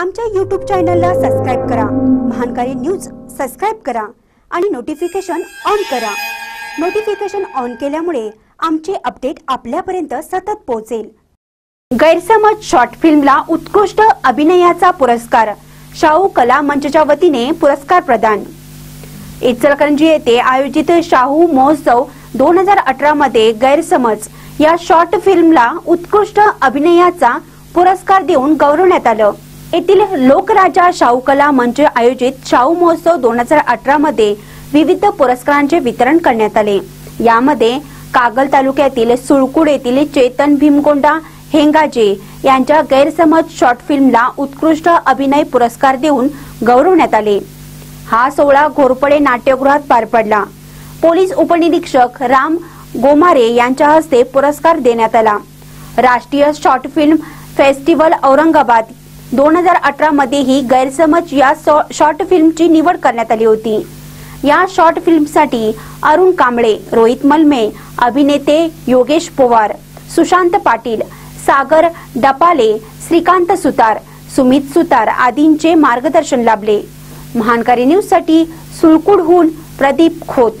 आमच्या यूट्यूब चॅनलला सबस्क्राईब करा. महानकारी न्यूज सबस्क्राईब करा आणि नोटिफिकेशन ऑन करा. नोटिफिकेशन ऑन केल्यामुळे आमचे अपडेट आपल्यापर्यंत सतत पोहोचेल. गैरसमज शॉर्ट फिल्मला उत्कृष्ट अभिनयाचा पुरस्कार. शाहू कला मंचच्या वतीने पुरस्कार प्रदान. इचलकरंजी येथे आयोजित शाहू महोत्सव दोन हजार अठरा मध्ये गैरसमज. या शॉर्ट फिल्मला उत्कृष्ट अभिनयाचा पुरस्कार देऊन गौरवण्यात आलं. येथील लोकराजा शाहू कला मंच आयोजित शाहू महोत्सव दोन हजार अठरा मध्ये विविध पुरस्कारांचे वितरण करण्यात आले. यामध्ये कागल तालुक्यातील सुळकुड येथील चेतन भीमकोंडा हेंगाजे यांच्या गैरसमज शॉर्ट फिल्मला उत्कृष्ट अभिनय पुरस्कार देऊन गौरवण्यात आले. हा सोहळा घोरपडे नाट्यगृहात पार पडला. पोलीस उपनिरीक्षक राम गोमारे यांच्या हस्ते पुरस्कार देण्यात आला. राष्ट्रीय शॉर्ट फिल्म फेस्टिवल औरंगाबाद दोन हजार अठरा मध्येही गैरसमज या शॉर्ट फिल्मची निवड करण्यात आली होती. या शॉर्ट फिल्मसाठी अरुण कांबळे रोहित मलमे अभिनेते योगेश पोवार सुशांत पाटील सागर डपाले श्रीकांत सुतार सुमित सुतार आदींचे मार्गदर्शन लाभले. महानकारी न्यूजसाठी सुळकुडहून प्रदीप खोत.